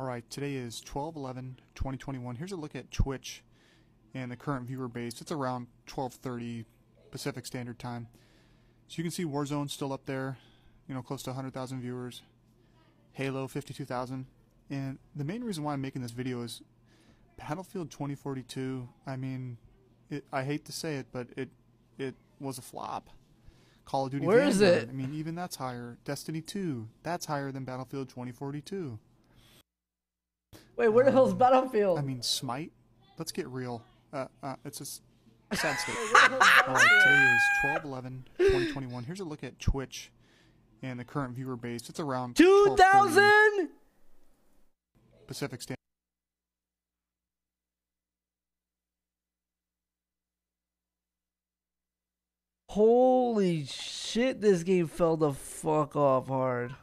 All right, today is 12 11 2021. Here's a look at Twitch and the current viewer base. It's around 12:30 Pacific Standard Time. So you can see Warzone still up there, you know, close to 100,000 viewers. Halo 52,000. And the main reason why I'm making this video is Battlefield 2042. I mean, it, I hate to say it, but it it was a flop. Call of Duty Where is Vanguard, it? I mean, even that's higher. Destiny 2, that's higher than Battlefield 2042. Wait, where the hell's Battlefield? I mean, Smite. Let's get real. Uh, uh, it's a sad state. Where the hell's All right, today is 12 11 2021. Here's a look at Twitch and the current viewer base. It's around 2000? Pacific Standard. Holy shit, this game fell the fuck off hard.